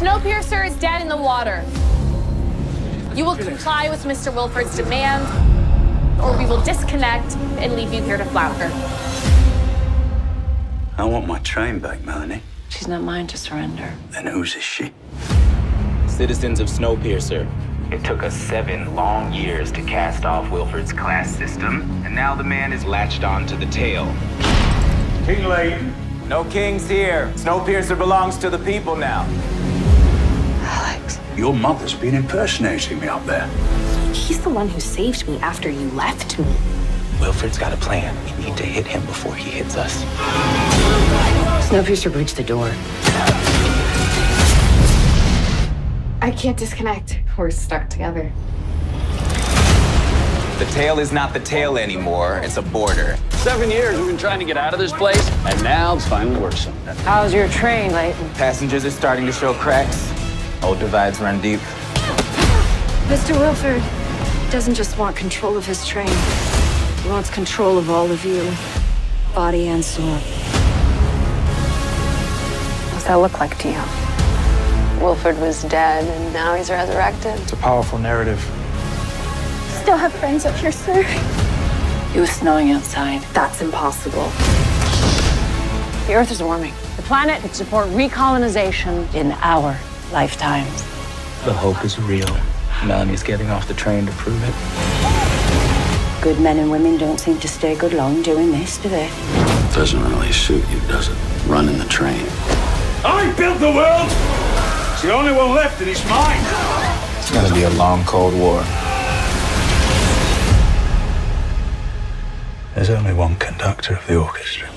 Snowpiercer is dead in the water. You will comply with Mr. Wilford's demand, or we will disconnect and leave you here to flounder. I want my train back, Melanie. She's not mine to surrender. Then whose is she? Citizens of Snowpiercer. It took us seven long years to cast off Wilford's class system, and now the man is latched onto the tail. King Layton. No kings here. Snowpiercer belongs to the people now. Alex. Your mother's been impersonating me up there. He's the one who saved me after you left me. Wilford's got a plan. We need to hit him before he hits us. Snowpiercer breached the door. I can't disconnect. We're stuck together. The tail is not the tail anymore. It's a border. Seven years we've been trying to get out of this place, and now it's finally working. How's your train, Layton? Passengers are starting to show cracks. Old divides run deep. Mr. Wilford doesn't just want control of his train. He wants control of all of you, body and soul. What's that look like to you? Wilford was dead, and now he's resurrected. It's a powerful narrative. Still have friends up here, sir. It was snowing outside. That's impossible. The Earth is warming. The planet could support recolonization in our lifetimes. The hope is real. Melanie's getting off the train to prove it. Good men and women don't seem to stay good long doing this, do they? Doesn't really suit you, does it? Running the train. I built the world! It's the only one left, and it's mine! It's gonna be a long, cold war. There's only one conductor of the orchestra.